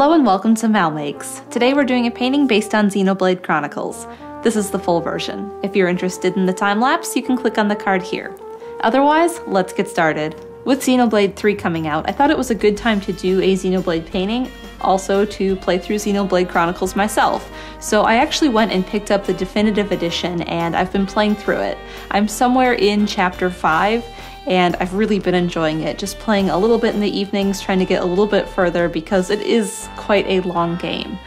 Hello and welcome to Malmakes. Today we're doing a painting based on Xenoblade Chronicles. This is the full version. If you're interested in the time lapse, you can click on the card here. Otherwise, let's get started. With Xenoblade 3 coming out, I thought it was a good time to do a Xenoblade painting, also to play through Xenoblade Chronicles myself. So I actually went and picked up the definitive edition and I've been playing through it. I'm somewhere in chapter 5 and I've really been enjoying it. Just playing a little bit in the evenings, trying to get a little bit further because it is quite a long game.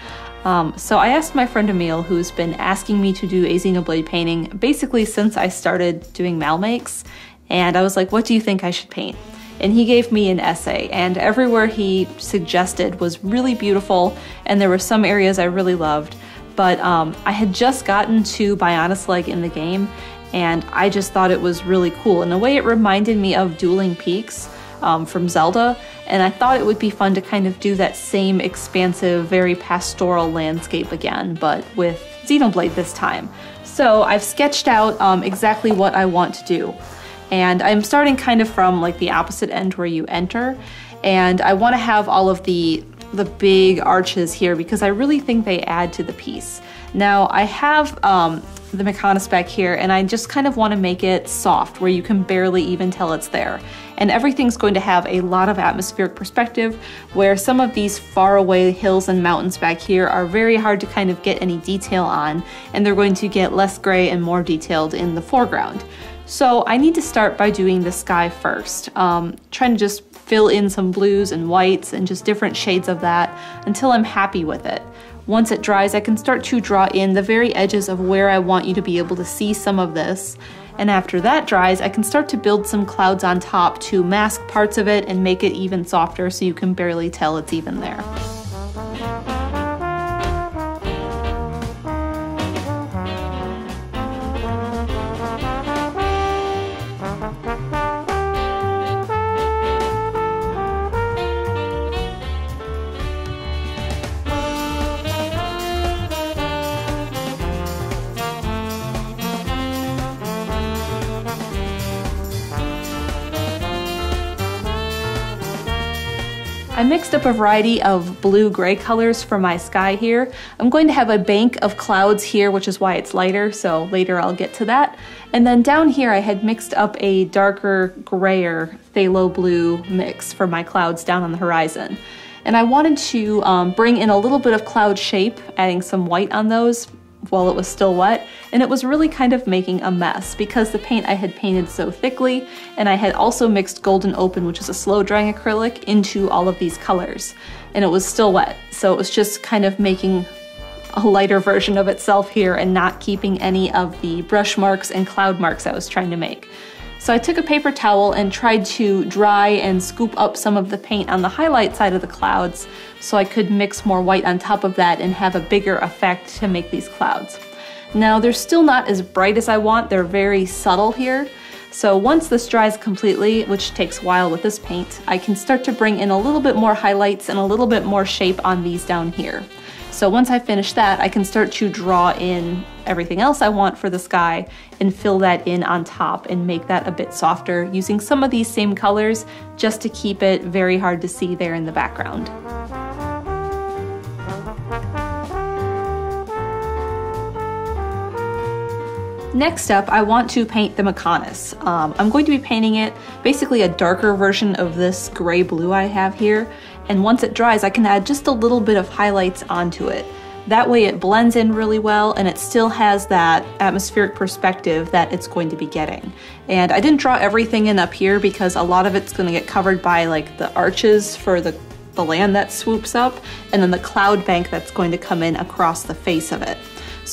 Um, so I asked my friend Emil, who's been asking me to do a Xenoblade painting basically since I started doing Malmakes, and I was like, what do you think I should paint? And he gave me an essay, and everywhere he suggested was really beautiful, and there were some areas I really loved. But um, I had just gotten to Bionis Leg in the game, and I just thought it was really cool. In a way, it reminded me of Dueling Peaks um, from Zelda, and I thought it would be fun to kind of do that same expansive, very pastoral landscape again, but with Xenoblade this time. So I've sketched out um, exactly what I want to do. And I'm starting kind of from like the opposite end where you enter. And I want to have all of the the big arches here because I really think they add to the piece. Now I have um, the Mechonis back here and I just kind of want to make it soft where you can barely even tell it's there. And everything's going to have a lot of atmospheric perspective where some of these far away hills and mountains back here are very hard to kind of get any detail on and they're going to get less gray and more detailed in the foreground. So I need to start by doing the sky first, um, trying to just fill in some blues and whites and just different shades of that until I'm happy with it. Once it dries, I can start to draw in the very edges of where I want you to be able to see some of this. And after that dries, I can start to build some clouds on top to mask parts of it and make it even softer so you can barely tell it's even there. I mixed up a variety of blue-gray colors for my sky here. I'm going to have a bank of clouds here, which is why it's lighter, so later I'll get to that. And then down here I had mixed up a darker grayer phthalo blue mix for my clouds down on the horizon. And I wanted to um, bring in a little bit of cloud shape, adding some white on those, while it was still wet, and it was really kind of making a mess because the paint I had painted so thickly, and I had also mixed Golden Open, which is a slow drying acrylic, into all of these colors, and it was still wet, so it was just kind of making a lighter version of itself here and not keeping any of the brush marks and cloud marks I was trying to make. So I took a paper towel and tried to dry and scoop up some of the paint on the highlight side of the clouds so I could mix more white on top of that and have a bigger effect to make these clouds. Now they're still not as bright as I want, they're very subtle here. So once this dries completely, which takes a while with this paint, I can start to bring in a little bit more highlights and a little bit more shape on these down here. So once I finish that, I can start to draw in everything else I want for the sky and fill that in on top and make that a bit softer using some of these same colors just to keep it very hard to see there in the background. Next up, I want to paint the Mechonis. Um, I'm going to be painting it basically a darker version of this gray blue I have here, and once it dries, I can add just a little bit of highlights onto it. That way it blends in really well and it still has that atmospheric perspective that it's going to be getting. And I didn't draw everything in up here because a lot of it's going to get covered by like the arches for the, the land that swoops up and then the cloud bank that's going to come in across the face of it.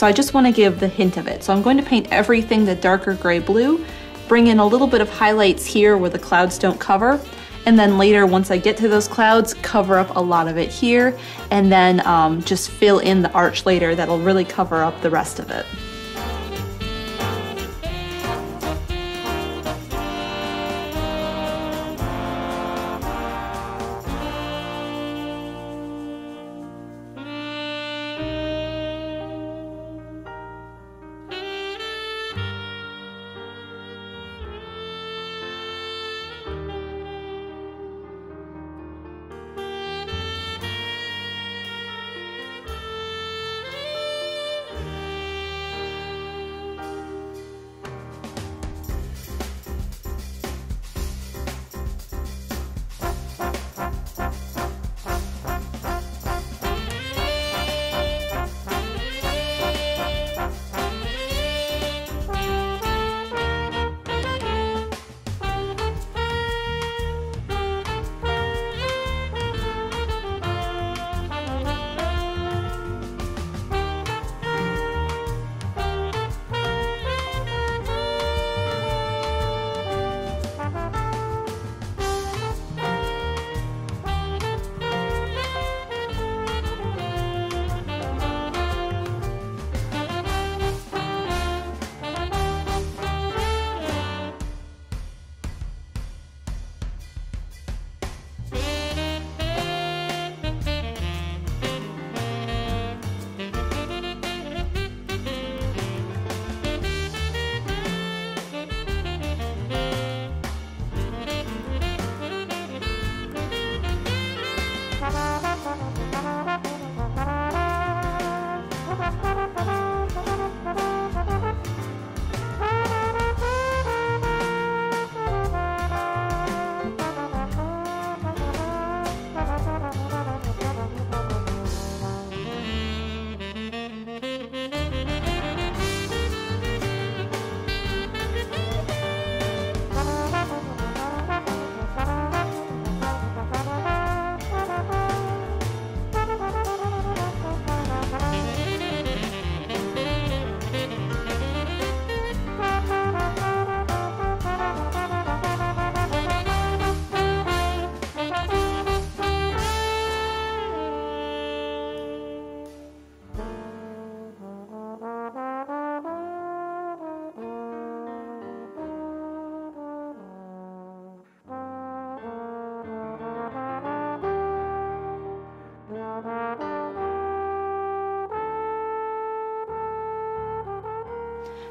So I just want to give the hint of it. So I'm going to paint everything the darker gray blue, bring in a little bit of highlights here where the clouds don't cover, and then later once I get to those clouds, cover up a lot of it here, and then um, just fill in the arch later that'll really cover up the rest of it.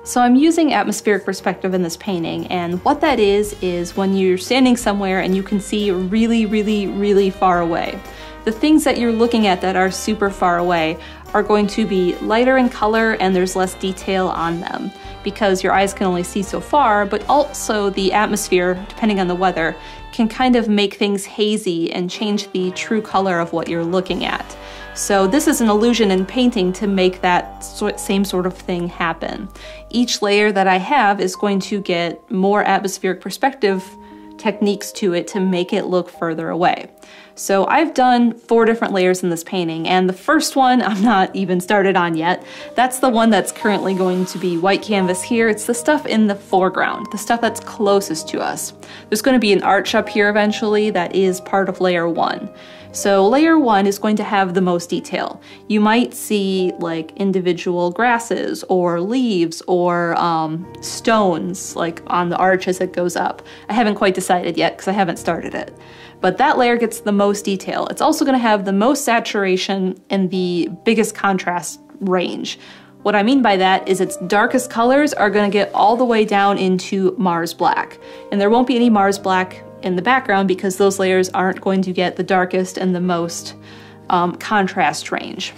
So I'm using atmospheric perspective in this painting, and what that is, is when you're standing somewhere and you can see really, really, really far away. The things that you're looking at that are super far away are going to be lighter in color and there's less detail on them because your eyes can only see so far, but also the atmosphere, depending on the weather, can kind of make things hazy and change the true color of what you're looking at. So this is an illusion in painting to make that same sort of thing happen. Each layer that I have is going to get more atmospheric perspective techniques to it to make it look further away. So I've done four different layers in this painting, and the first one I'm not even started on yet. That's the one that's currently going to be white canvas here. It's the stuff in the foreground, the stuff that's closest to us. There's going to be an arch up here eventually that is part of layer one. So layer one is going to have the most detail. You might see like individual grasses or leaves or um, stones like on the arch as it goes up. I haven't quite decided yet because I haven't started it. But that layer gets the most detail. It's also going to have the most saturation and the biggest contrast range. What I mean by that is its darkest colors are going to get all the way down into Mars black. And there won't be any Mars black in the background because those layers aren't going to get the darkest and the most um, contrast range.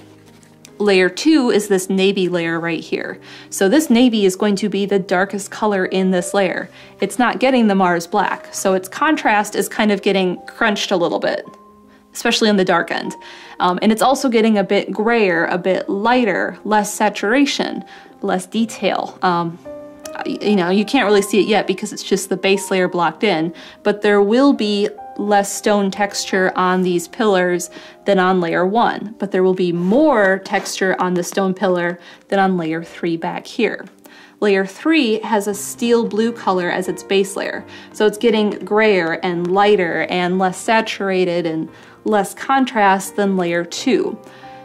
Layer 2 is this navy layer right here. So this navy is going to be the darkest color in this layer. It's not getting the Mars black, so its contrast is kind of getting crunched a little bit, especially on the dark end. Um, and it's also getting a bit grayer, a bit lighter, less saturation, less detail. Um, you know, you can't really see it yet because it's just the base layer blocked in, but there will be less stone texture on these pillars than on layer one, but there will be more texture on the stone pillar than on layer three back here. Layer 3 has a steel blue color as its base layer, so it's getting grayer and lighter and less saturated and less contrast than layer 2.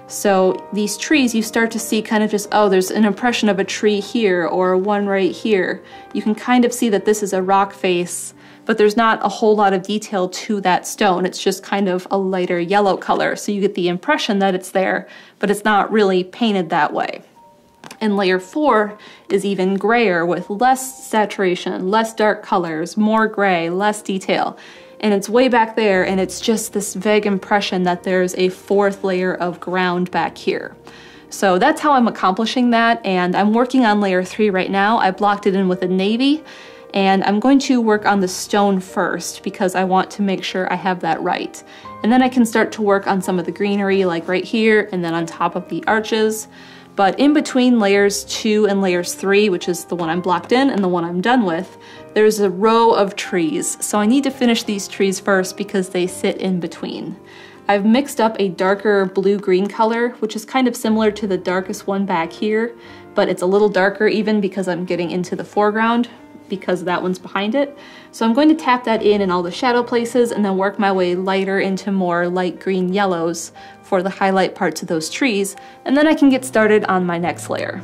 So these trees, you start to see kind of just, oh, there's an impression of a tree here or one right here. You can kind of see that this is a rock face, but there's not a whole lot of detail to that stone. It's just kind of a lighter yellow color. So you get the impression that it's there, but it's not really painted that way. And layer four is even grayer with less saturation, less dark colors, more gray, less detail and it's way back there and it's just this vague impression that there's a fourth layer of ground back here. So that's how I'm accomplishing that and I'm working on layer three right now. I blocked it in with a navy and I'm going to work on the stone first because I want to make sure I have that right. And then I can start to work on some of the greenery like right here and then on top of the arches. But in between layers two and layers three, which is the one I'm blocked in and the one I'm done with, there's a row of trees. So I need to finish these trees first because they sit in between. I've mixed up a darker blue-green color, which is kind of similar to the darkest one back here, but it's a little darker even because I'm getting into the foreground because that one's behind it. So I'm going to tap that in in all the shadow places and then work my way lighter into more light green yellows for the highlight parts of those trees, and then I can get started on my next layer.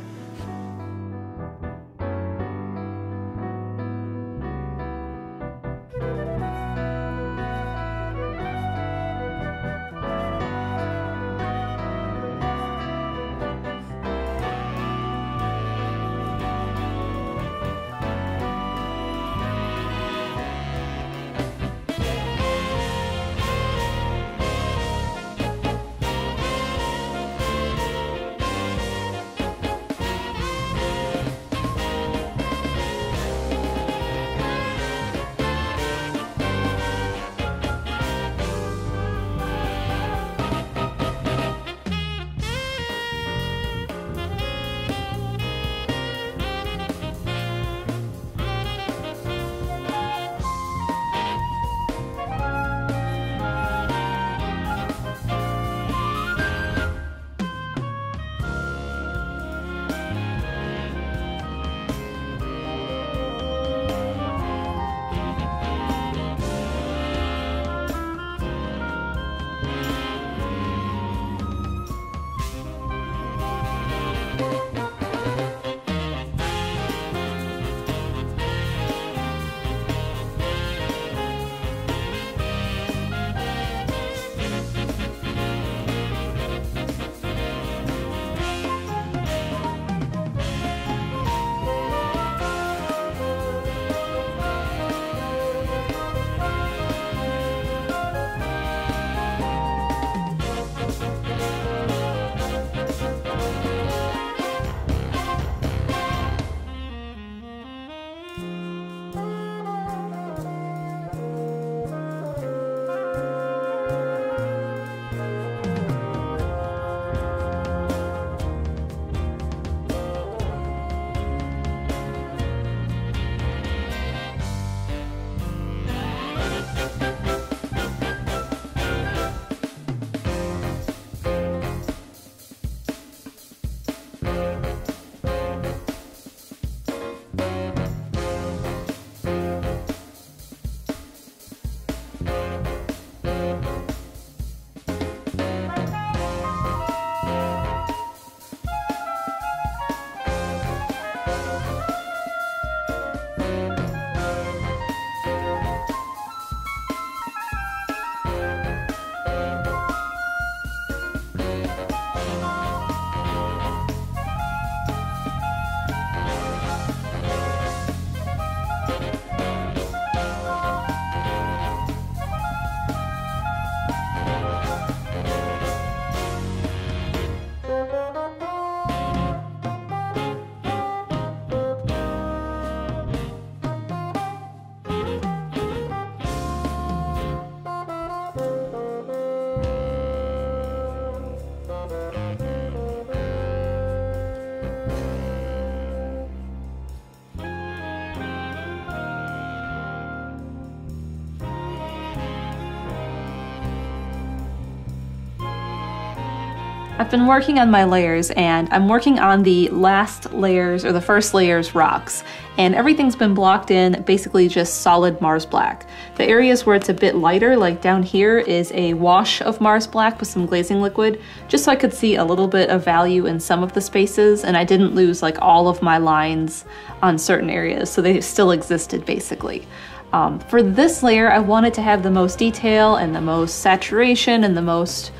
I've been working on my layers and I'm working on the last layers or the first layers rocks and everything's been blocked in basically just solid Mars black. The areas where it's a bit lighter like down here is a wash of Mars black with some glazing liquid just so I could see a little bit of value in some of the spaces and I didn't lose like all of my lines on certain areas so they still existed basically. Um, for this layer I wanted to have the most detail and the most saturation and the most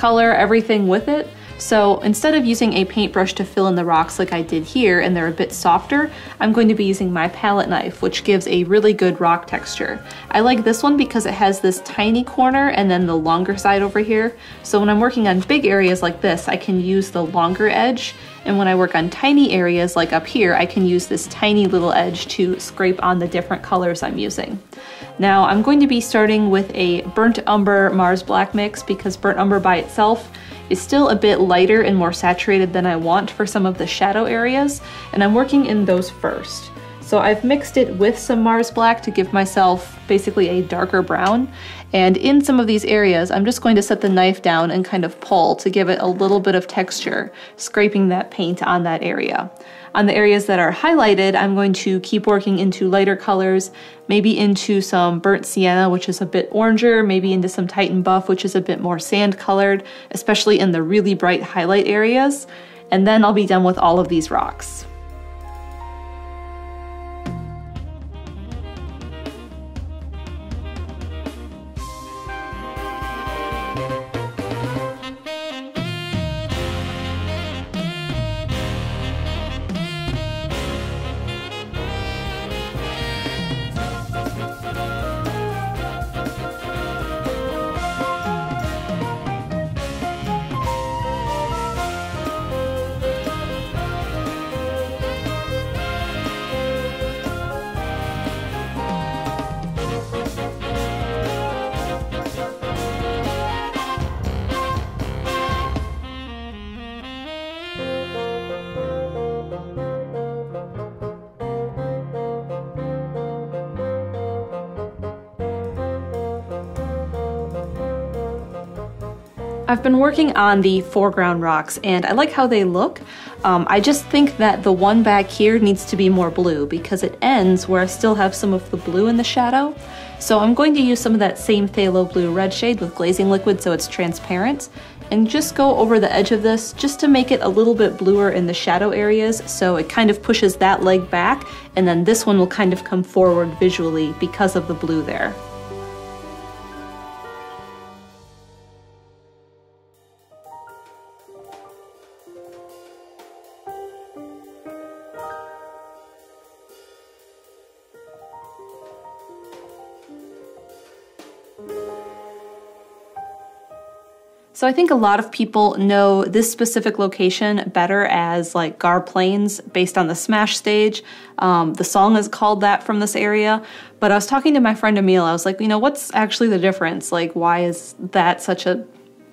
color, everything with it. So instead of using a paintbrush to fill in the rocks like I did here and they're a bit softer, I'm going to be using my palette knife, which gives a really good rock texture. I like this one because it has this tiny corner and then the longer side over here. So when I'm working on big areas like this, I can use the longer edge. And when I work on tiny areas like up here, I can use this tiny little edge to scrape on the different colors I'm using. Now I'm going to be starting with a Burnt Umber Mars Black mix because Burnt Umber by itself is still a bit lighter and more saturated than I want for some of the shadow areas, and I'm working in those first. So I've mixed it with some Mars Black to give myself basically a darker brown. And in some of these areas, I'm just going to set the knife down and kind of pull to give it a little bit of texture, scraping that paint on that area. On the areas that are highlighted, I'm going to keep working into lighter colors, maybe into some burnt sienna, which is a bit oranger, maybe into some Titan buff, which is a bit more sand colored, especially in the really bright highlight areas. And then I'll be done with all of these rocks. I've been working on the foreground rocks and I like how they look. Um, I just think that the one back here needs to be more blue because it ends where I still have some of the blue in the shadow. So I'm going to use some of that same phthalo blue red shade with glazing liquid so it's transparent and just go over the edge of this just to make it a little bit bluer in the shadow areas so it kind of pushes that leg back and then this one will kind of come forward visually because of the blue there. So I think a lot of people know this specific location better as like Gaur Plains based on the Smash stage. Um, the song is called that from this area. But I was talking to my friend Emil. I was like, you know, what's actually the difference? Like, why is that such a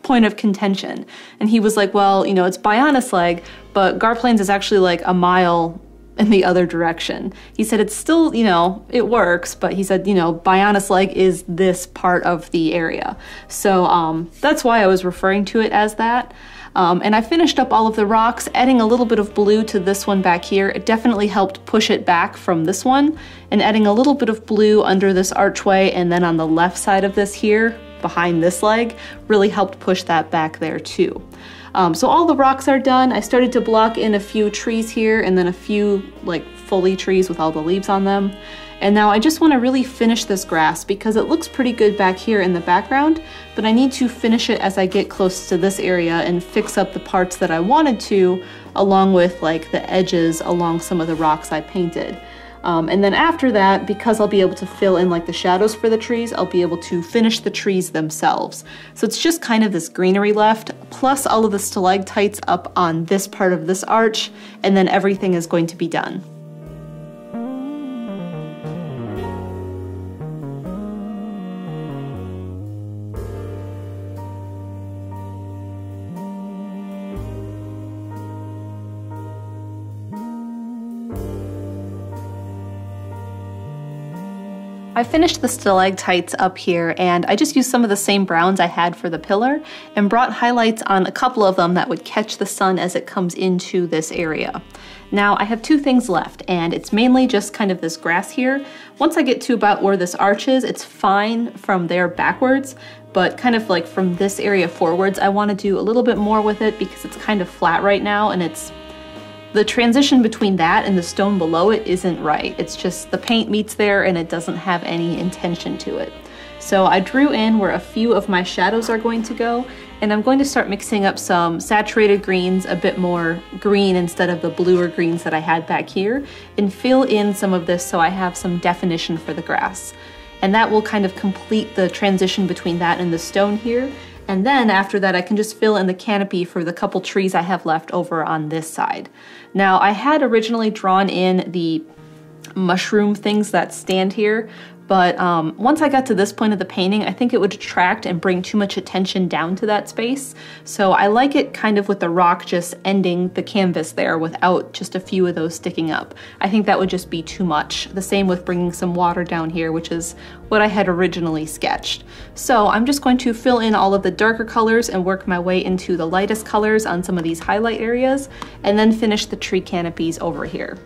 point of contention? And he was like, well, you know, it's Bionis Leg, but Gaur Plains is actually like a mile in the other direction. He said it's still, you know, it works, but he said, you know, Bionis Leg is this part of the area. So um, that's why I was referring to it as that. Um, and I finished up all of the rocks, adding a little bit of blue to this one back here. It definitely helped push it back from this one, and adding a little bit of blue under this archway and then on the left side of this here, behind this leg, really helped push that back there too. Um, so all the rocks are done. I started to block in a few trees here and then a few like fully trees with all the leaves on them. And now I just want to really finish this grass because it looks pretty good back here in the background, but I need to finish it as I get close to this area and fix up the parts that I wanted to, along with like the edges along some of the rocks I painted. Um, and then after that, because I'll be able to fill in like the shadows for the trees, I'll be able to finish the trees themselves. So it's just kind of this greenery left, plus all of the stalactites up on this part of this arch, and then everything is going to be done. I finished the stalactites up here and I just used some of the same browns I had for the pillar and brought highlights on a couple of them that would catch the sun as it comes into this area. Now I have two things left and it's mainly just kind of this grass here. Once I get to about where this arch is, it's fine from there backwards, but kind of like from this area forwards, I want to do a little bit more with it because it's kind of flat right now and it's the transition between that and the stone below it isn't right. It's just the paint meets there and it doesn't have any intention to it. So I drew in where a few of my shadows are going to go and I'm going to start mixing up some saturated greens, a bit more green instead of the bluer greens that I had back here, and fill in some of this so I have some definition for the grass. And that will kind of complete the transition between that and the stone here. And then after that, I can just fill in the canopy for the couple trees I have left over on this side. Now, I had originally drawn in the mushroom things that stand here, but um, once I got to this point of the painting, I think it would attract and bring too much attention down to that space. So I like it kind of with the rock just ending the canvas there without just a few of those sticking up. I think that would just be too much. The same with bringing some water down here, which is what I had originally sketched. So I'm just going to fill in all of the darker colors and work my way into the lightest colors on some of these highlight areas, and then finish the tree canopies over here.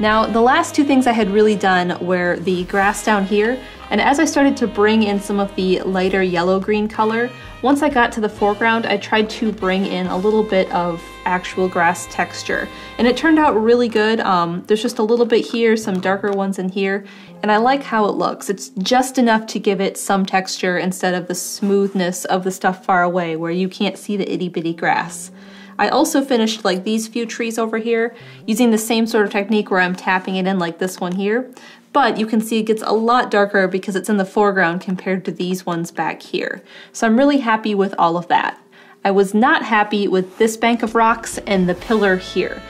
Now, the last two things I had really done were the grass down here, and as I started to bring in some of the lighter yellow-green color, once I got to the foreground, I tried to bring in a little bit of actual grass texture, and it turned out really good. Um, there's just a little bit here, some darker ones in here, and I like how it looks. It's just enough to give it some texture instead of the smoothness of the stuff far away where you can't see the itty bitty grass. I also finished like these few trees over here using the same sort of technique where I'm tapping it in like this one here, but you can see it gets a lot darker because it's in the foreground compared to these ones back here. So I'm really happy with all of that. I was not happy with this bank of rocks and the pillar here.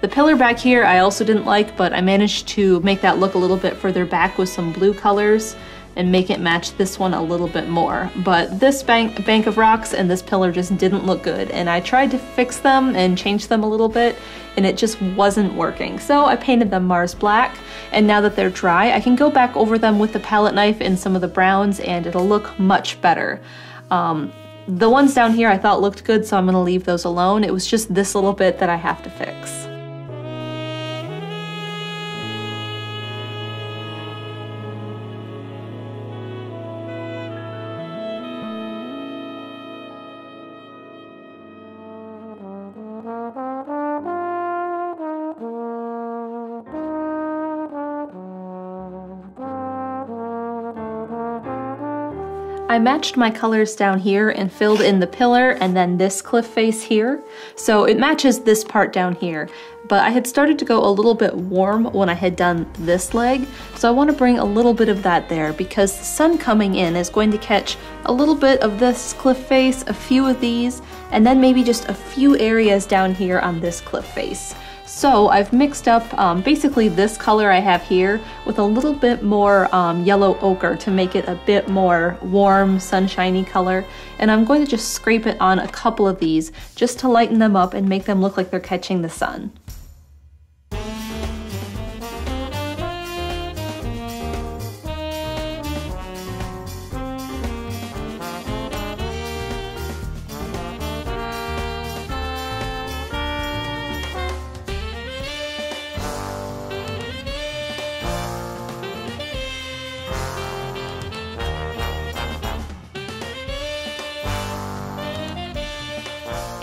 The pillar back here I also didn't like, but I managed to make that look a little bit further back with some blue colors and make it match this one a little bit more. But this bank, bank of rocks and this pillar just didn't look good and I tried to fix them and change them a little bit and it just wasn't working. So I painted them Mars Black and now that they're dry I can go back over them with the palette knife in some of the browns and it'll look much better. Um, the ones down here I thought looked good so I'm going to leave those alone. It was just this little bit that I have to fix. I matched my colors down here and filled in the pillar and then this cliff face here. So it matches this part down here. But I had started to go a little bit warm when I had done this leg. So I want to bring a little bit of that there because the sun coming in is going to catch a little bit of this cliff face, a few of these, and then maybe just a few areas down here on this cliff face. So I've mixed up um, basically this color I have here with a little bit more um, yellow ochre to make it a bit more warm, sunshiny color. And I'm going to just scrape it on a couple of these just to lighten them up and make them look like they're catching the sun.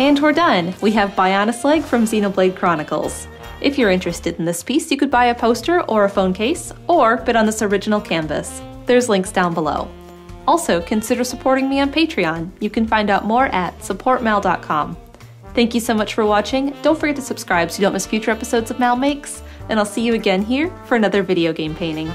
And we're done! We have Bionis Leg from Xenoblade Chronicles. If you're interested in this piece, you could buy a poster or a phone case, or bid on this original canvas. There's links down below. Also, consider supporting me on Patreon. You can find out more at supportmal.com. Thank you so much for watching. Don't forget to subscribe so you don't miss future episodes of Mal Makes, and I'll see you again here for another video game painting.